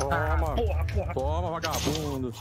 Toma. Ah, porra, porra. Toma, vagabundo.